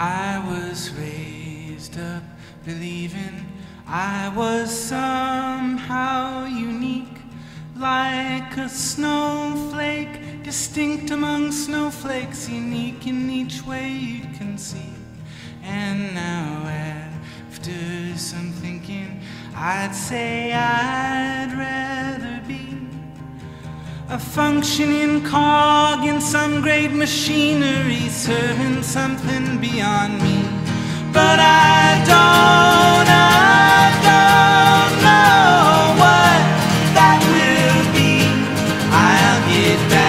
I was raised up believing I was somehow unique, like a snowflake, distinct among snowflakes, unique in each way you can see. And now, after some thinking, I'd say I'd A functioning cog in some great machinery serving something beyond me. But I don't, I don't know what that will be. I'll get back.